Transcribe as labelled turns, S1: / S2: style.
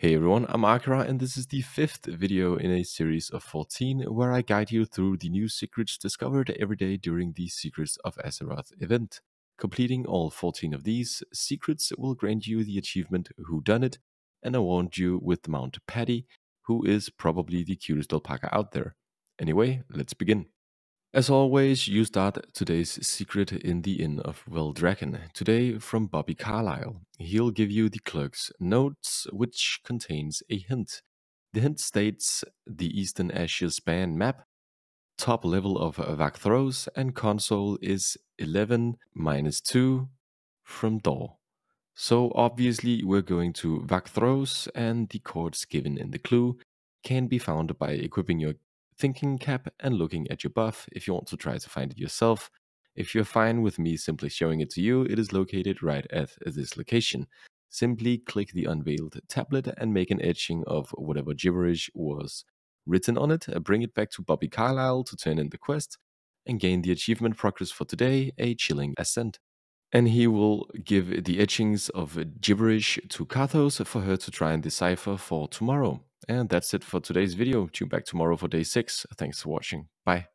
S1: Hey everyone, I'm Arhqirah and this is the fifth video in a series of 14 where I guide you through the new secrets discovered every day during the Secrets of Azeroth event. Completing all 14 of these secrets will grant you the achievement Whodunnit and I award you with Mount Pattie, who is probably the cutest alpaca out there. Anyway, let's begin. As always, you start today's secret in the Inn of Valdrakken. Today from Bobby Carlyle. He'll give you the clerk's notes, which contains a hint. The hint states the Eastern Azure Span map, top level of Vakthros, and console is 11 minus 2 from door. So obviously we're going to Vakthros, and the chords given in the clue can be found by equipping your thinking cap and looking at your buff if you want to try to find it yourself. If you're fine with me simply showing it to you, it is located right at this location. Simply click the unveiled tablet and make an etching of whatever gibberish was written on it, uh, bring it back to Bobby Carlyle to turn in the quest, and gain the achievement progress for today, a chilling ascent. And he will give the etchings of gibberish to Kathos for her to try and decipher for tomorrow. And that's it for today's video. Tune back tomorrow for day 6. Thanks for watching. Bye.